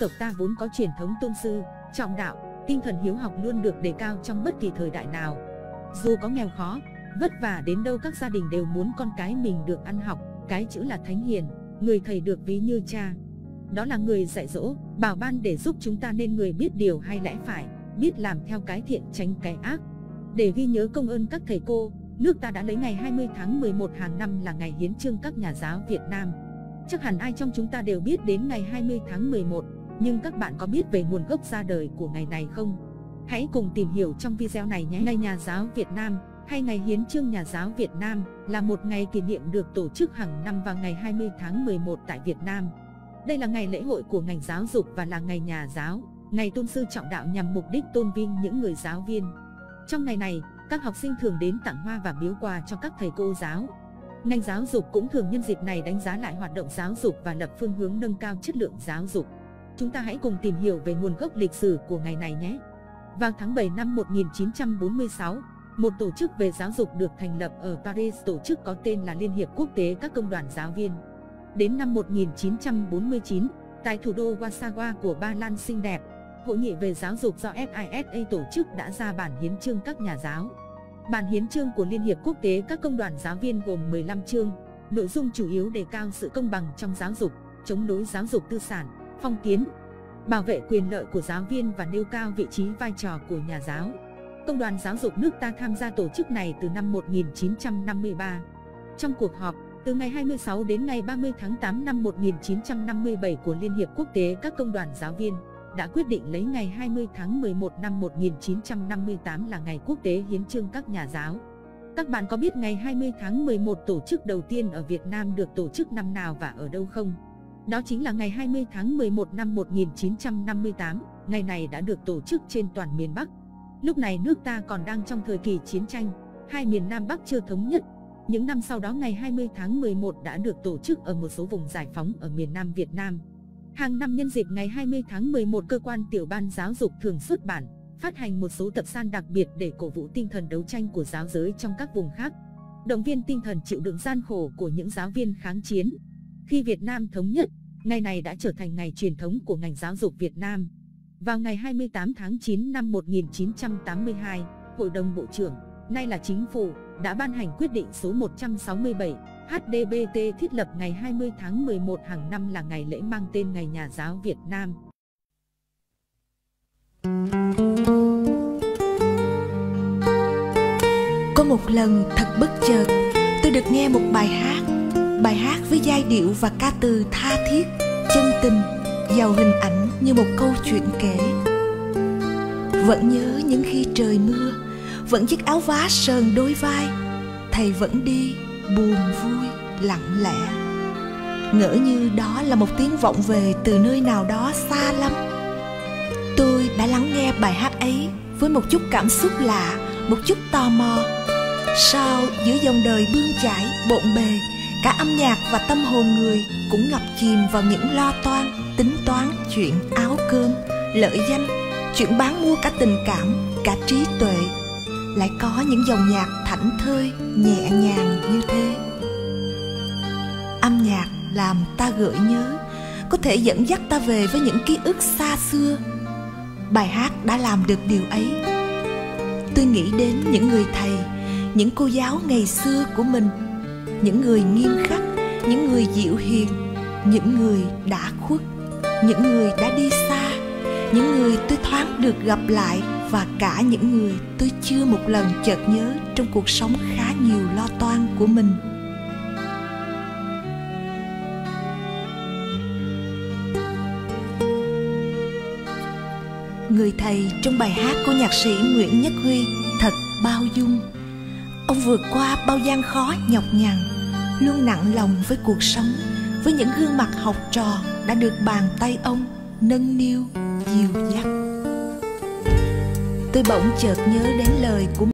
tộc ta vốn có truyền thống tôn sư, trọng đạo, tinh thần hiếu học luôn được đề cao trong bất kỳ thời đại nào. Dù có nghèo khó, vất vả đến đâu các gia đình đều muốn con cái mình được ăn học, cái chữ là thánh hiền, người thầy được ví như cha. Đó là người dạy dỗ, bảo ban để giúp chúng ta nên người biết điều hay lẽ phải, biết làm theo cái thiện tránh cái ác. Để ghi nhớ công ơn các thầy cô, nước ta đã lấy ngày 20 tháng 11 hàng năm là ngày hiến trương các nhà giáo Việt Nam. Chắc hẳn ai trong chúng ta đều biết đến ngày 20 tháng 11, nhưng các bạn có biết về nguồn gốc ra đời của ngày này không? Hãy cùng tìm hiểu trong video này nhé. Ngày Nhà giáo Việt Nam hay Ngày Hiến trương Nhà giáo Việt Nam là một ngày kỷ niệm được tổ chức hàng năm vào ngày 20 tháng 11 tại Việt Nam. Đây là ngày lễ hội của ngành giáo dục và là ngày nhà giáo, ngày tôn sư trọng đạo nhằm mục đích tôn vinh những người giáo viên. Trong ngày này, các học sinh thường đến tặng hoa và biếu quà cho các thầy cô giáo. Ngành giáo dục cũng thường nhân dịp này đánh giá lại hoạt động giáo dục và lập phương hướng nâng cao chất lượng giáo dục. Chúng ta hãy cùng tìm hiểu về nguồn gốc lịch sử của ngày này nhé. Vào tháng 7 năm 1946, một tổ chức về giáo dục được thành lập ở Paris tổ chức có tên là Liên hiệp Quốc tế các công đoàn giáo viên. Đến năm 1949, tại thủ đô Warsaw của Ba Lan xinh đẹp, Hội nghị về giáo dục do FISA tổ chức đã ra bản hiến chương các nhà giáo. Bản hiến chương của Liên hiệp Quốc tế các công đoàn giáo viên gồm 15 chương, nội dung chủ yếu đề cao sự công bằng trong giáo dục, chống đối giáo dục tư sản, phong kiến, bảo vệ quyền lợi của giáo viên và nêu cao vị trí vai trò của nhà giáo. Công đoàn giáo dục nước ta tham gia tổ chức này từ năm 1953. Trong cuộc họp, từ ngày 26 đến ngày 30 tháng 8 năm 1957 của Liên hiệp Quốc tế các công đoàn giáo viên, đã quyết định lấy ngày 20 tháng 11 năm 1958 là ngày quốc tế hiến trương các nhà giáo. Các bạn có biết ngày 20 tháng 11 tổ chức đầu tiên ở Việt Nam được tổ chức năm nào và ở đâu không? Đó chính là ngày 20 tháng 11 năm 1958, ngày này đã được tổ chức trên toàn miền Bắc. Lúc này nước ta còn đang trong thời kỳ chiến tranh, hai miền Nam Bắc chưa thống nhất. Những năm sau đó ngày 20 tháng 11 đã được tổ chức ở một số vùng giải phóng ở miền Nam Việt Nam. Hàng năm nhân dịp ngày 20 tháng 11 cơ quan tiểu ban giáo dục thường xuất bản, phát hành một số tập san đặc biệt để cổ vũ tinh thần đấu tranh của giáo giới trong các vùng khác. Động viên tinh thần chịu đựng gian khổ của những giáo viên kháng chiến. Khi Việt Nam thống nhất, ngày này đã trở thành ngày truyền thống của ngành giáo dục Việt Nam. Vào ngày 28 tháng 9 năm 1982, Hội đồng Bộ trưởng, nay là Chính phủ, đã ban hành quyết định số 167 HDBT thiết lập ngày 20 tháng 11 hàng năm là ngày lễ mang tên Ngày Nhà giáo Việt Nam. Có một lần thật bất chợt, tôi được nghe một bài hát, bài hát với giai điệu và ca từ tha thiết, chân tình, giàu hình ảnh như một câu chuyện kể. Vẫn nhớ những khi trời mưa, vẫn chiếc áo vá sờn đôi vai, thầy vẫn đi buồn vui lặng lẽ. Ngỡ như đó là một tiếng vọng về từ nơi nào đó xa lắm. Tôi đã lắng nghe bài hát ấy với một chút cảm xúc lạ một chút tò mò. Sao giữa dòng đời bươn chải bộn bề cả âm nhạc và tâm hồn người cũng ngập chìm vào những lo toan, tính toán chuyện áo cơm, lợi danh, chuyện bán mua cả tình cảm, cả trí tuệ. Lại có những dòng nhạc thảnh thơi, nhẹ nhàng như thế. Âm nhạc làm ta gợi nhớ, có thể dẫn dắt ta về với những ký ức xa xưa. Bài hát đã làm được điều ấy. Tôi nghĩ đến những người thầy, những cô giáo ngày xưa của mình những người nghiêm khắc, những người dịu hiền, những người đã khuất, những người đã đi xa, những người tôi thoáng được gặp lại và cả những người tôi chưa một lần chợt nhớ trong cuộc sống khá nhiều lo toan của mình. Người thầy trong bài hát của nhạc sĩ nguyễn nhất huy, thật bao dung ông vượt qua bao gian khó, nhọc nhằn, luôn nặng lòng với cuộc sống, với những gương mặt học trò đã được bàn tay ông nâng niu, dìu dắt. Tôi bỗng chợt nhớ đến lời của